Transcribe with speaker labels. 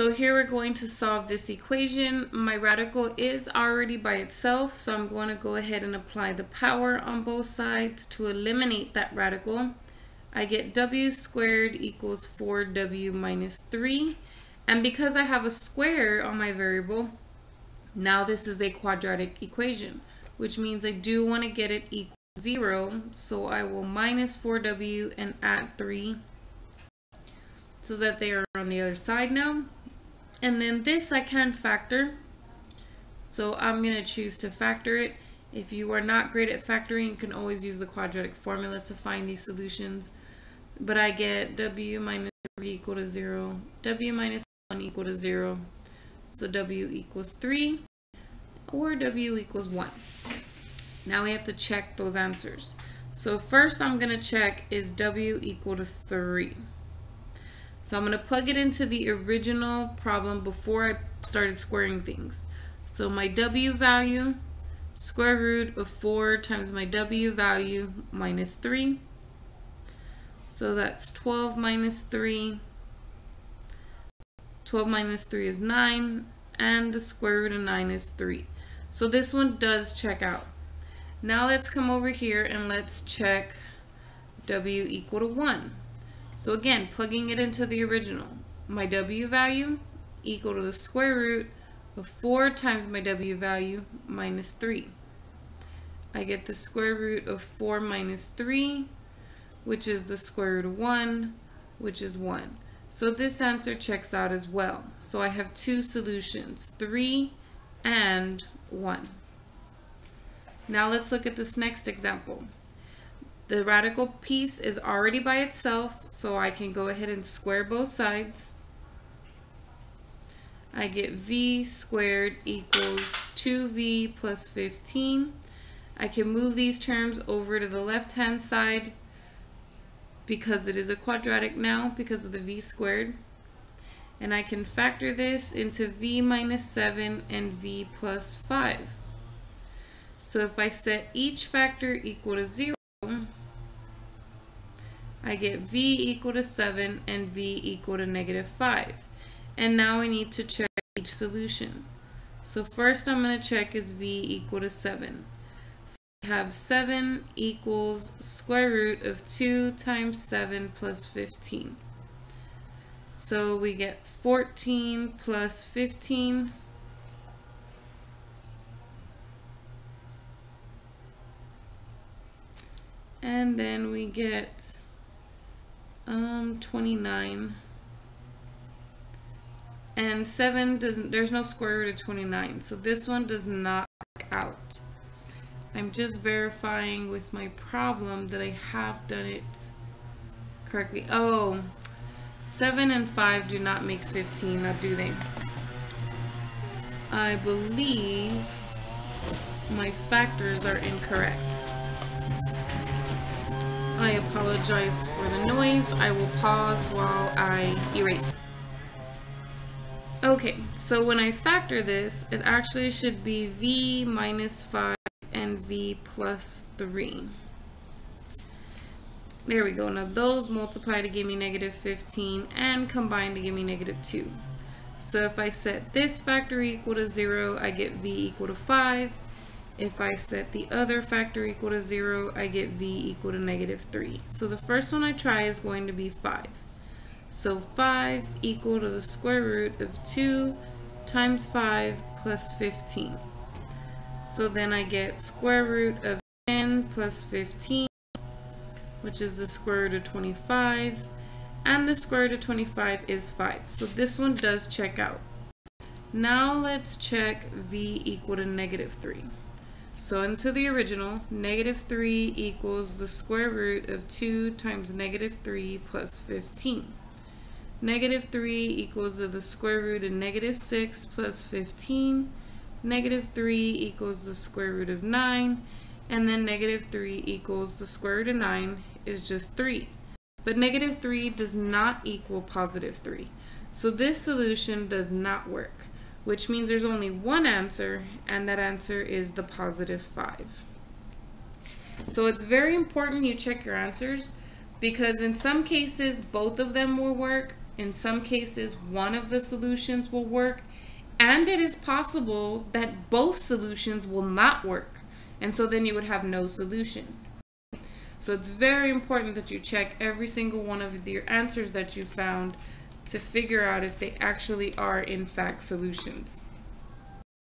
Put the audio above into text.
Speaker 1: So here we're going to solve this equation. My radical is already by itself, so I'm going to go ahead and apply the power on both sides to eliminate that radical. I get w squared equals 4w minus 3. And because I have a square on my variable, now this is a quadratic equation, which means I do want to get it equal to 0. So I will minus 4w and add 3 so that they are on the other side now. And then this I can factor. So I'm going to choose to factor it. If you are not great at factoring, you can always use the quadratic formula to find these solutions. But I get w minus 3 equal to 0, w minus 1 equal to 0. So w equals 3 or w equals 1. Now we have to check those answers. So first I'm going to check is w equal to 3. So I'm going to plug it into the original problem before I started squaring things. So my W value, square root of 4 times my W value minus 3. So that's 12 minus 3. 12 minus 3 is 9. And the square root of 9 is 3. So this one does check out. Now let's come over here and let's check W equal to 1. So again, plugging it into the original, my W value equal to the square root of 4 times my W value minus 3. I get the square root of 4 minus 3, which is the square root of 1, which is 1. So this answer checks out as well. So I have two solutions, 3 and 1. Now let's look at this next example. The radical piece is already by itself, so I can go ahead and square both sides. I get v squared equals 2v plus 15. I can move these terms over to the left-hand side because it is a quadratic now because of the v squared. And I can factor this into v minus 7 and v plus 5. So if I set each factor equal to 0, I get v equal to 7 and v equal to negative 5. And now I need to check each solution. So first I'm going to check is v equal to 7. So we have 7 equals square root of 2 times 7 plus 15. So we get 14 plus 15. And then we get um, 29. And 7 doesn't, there's no square root of 29. So this one does not work out. I'm just verifying with my problem that I have done it correctly. Oh, 7 and 5 do not make 15, now do they? I believe my factors are incorrect. I apologize for the noise. I will pause while I erase. Okay, so when I factor this, it actually should be v minus 5 and v plus 3. There we go. Now those multiply to give me negative 15 and combine to give me negative 2. So if I set this factor equal to 0, I get v equal to 5. If I set the other factor equal to 0, I get v equal to negative 3. So the first one I try is going to be 5. So 5 equal to the square root of 2 times 5 plus 15. So then I get square root of 10 plus 15, which is the square root of 25. And the square root of 25 is 5. So this one does check out. Now let's check v equal to negative 3. So into the original, negative 3 equals the square root of 2 times negative 3 plus 15. Negative 3 equals the square root of negative 6 plus 15. Negative 3 equals the square root of 9. And then negative 3 equals the square root of 9 is just 3. But negative 3 does not equal positive 3. So this solution does not work which means there's only one answer, and that answer is the positive 5. So it's very important you check your answers because in some cases both of them will work, In some cases, one of the solutions will work, and it is possible that both solutions will not work. And so then you would have no solution. So it's very important that you check every single one of your answers that you found to figure out if they actually are in fact solutions.